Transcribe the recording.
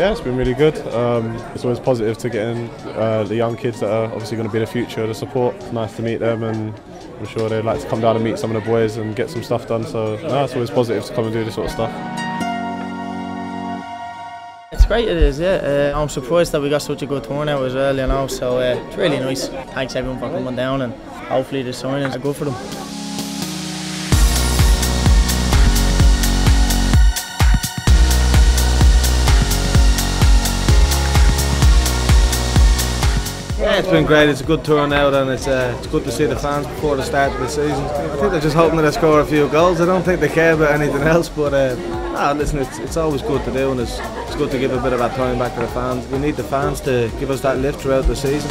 Yeah, it's been really good. Um, it's always positive to get in uh, the young kids that are obviously going to be the future to support. Nice to meet them, and I'm sure they'd like to come down and meet some of the boys and get some stuff done. So no, it's always positive to come and do this sort of stuff. It's great, it is, yeah. Uh, I'm surprised that we got such a good turnout as well, you know, so uh, it's really nice. Thanks everyone for coming down and hopefully the signings are good for them. Yeah, it's been great. It's a good turnout and it's uh, it's good to see the fans before the start of the season. I think they're just hoping that they score a few goals. I don't think they care about anything else. But uh, listen, it's, it's always good to do and it's, it's good to give a bit of our time back to the fans. We need the fans to give us that lift throughout the season.